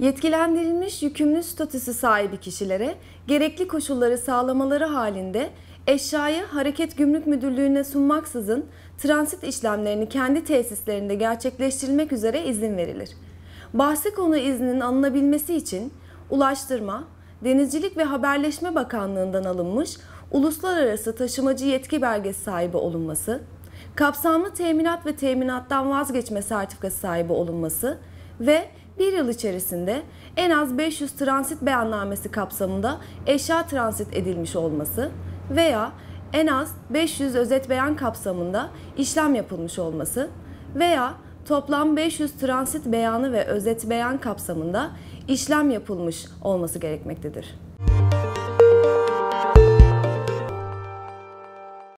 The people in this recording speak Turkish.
Yetkilendirilmiş yükümlü statüsü sahibi kişilere gerekli koşulları sağlamaları halinde eşyayı Hareket Gümrük Müdürlüğü'ne sunmaksızın transit işlemlerini kendi tesislerinde gerçekleştirilmek üzere izin verilir. Bahsi konu izninin alınabilmesi için Ulaştırma, Denizcilik ve Haberleşme Bakanlığı'ndan alınmış uluslararası taşımacı yetki belgesi sahibi olunması, kapsamlı teminat ve teminattan vazgeçme sertifikası sahibi olunması ve bir yıl içerisinde en az 500 transit beyannamesi kapsamında eşya transit edilmiş olması veya en az 500 özet beyan kapsamında işlem yapılmış olması veya toplam 500 transit beyanı ve özet beyan kapsamında işlem yapılmış olması gerekmektedir.